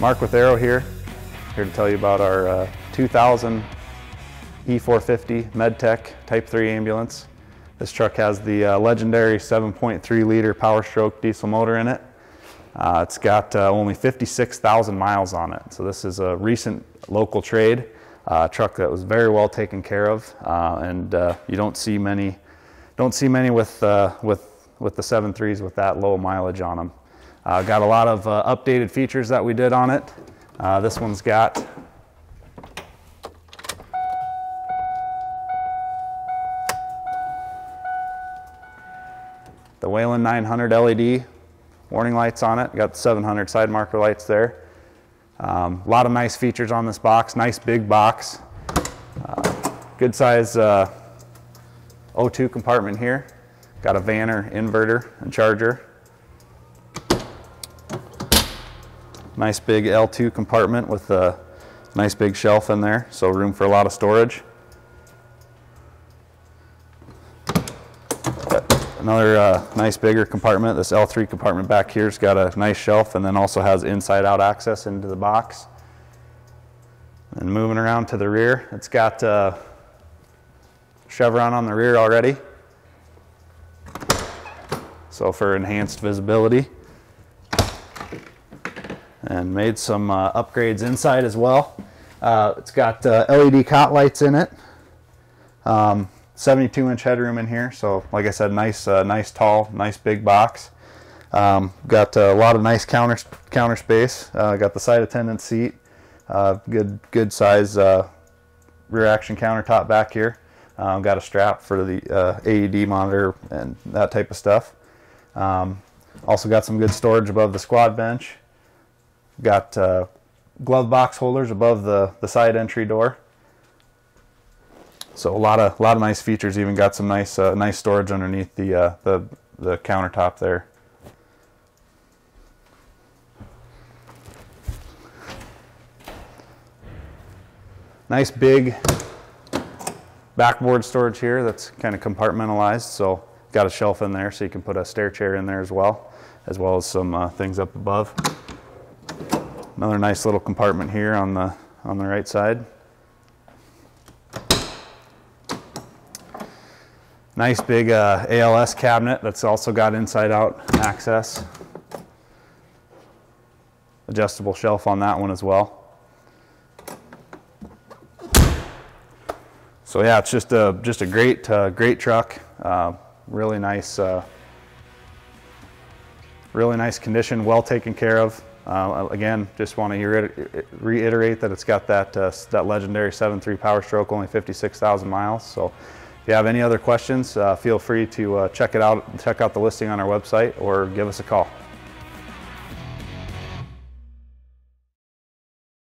Mark with Arrow here, here to tell you about our uh, 2000 E450 Medtec Type 3 ambulance. This truck has the uh, legendary 7.3 liter Power Stroke diesel motor in it. Uh, it's got uh, only 56,000 miles on it. So this is a recent local trade, uh, truck that was very well taken care of, uh, and you don't see many, don't see many with with with the 7.3s with that low mileage on them. Uh, got a lot of uh, updated features that we did on it. Uh, this one's got the Whelen 900 LED warning lights on it. Got the 700 side marker lights there. Um, a lot of nice features on this box. Nice big box. Uh, good size uh, O2 compartment here. Got a Vanner inverter and charger. Nice big L2 compartment with a nice big shelf in there, so room for a lot of storage. Another uh, nice bigger compartment. This L3 compartment back here's got a nice shelf and then also has inside out access into the box. And moving around to the rear, it's got uh, chevron on the rear already. So for enhanced visibility and made some uh, upgrades inside as well. Uh, it's got uh, LED cot lights in it. Um, 72 inch headroom in here. So like I said, nice, uh, nice tall, nice big box. Um, got a lot of nice counter counter space. Uh, got the side attendant seat. Uh, good good size rear action countertop back here. Um, got a strap for the AED monitor and that type of stuff. Um, also got some good storage above the squad bench. Got uh, glove box holders above the, the side entry door. So a lot of a lot of nice features. Even got some nice uh, nice storage underneath the uh, the the countertop there. Nice big backboard storage here that's kind of compartmentalized. So got a shelf in there so you can put a stair chair in there as well, as well as some uh, things up above. Another nice little compartment here on the, on the right side. Nice big uh, ALS cabinet that's also got inside out access. Adjustable shelf on that one as well. So yeah, it's just a just a great uh, great truck. Uh, really nice, uh, really nice condition, well taken care of. Uh, again, just want to reiterate that it's got that, uh, that legendary 7.3 Power Stroke, only 56,000 miles. So if you have any other questions, uh, feel free to uh, check it out, check out the listing on our website or give us a call.